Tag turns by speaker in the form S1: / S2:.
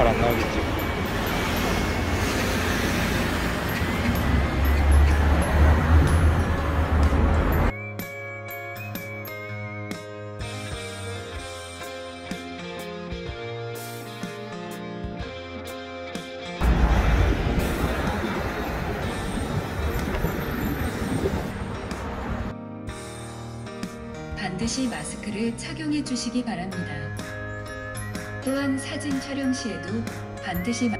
S1: 잘 안 나오겠지. 반드시 마스크를 착용해 주시기 바랍니다. 또한 사진 촬영 시에도 반드시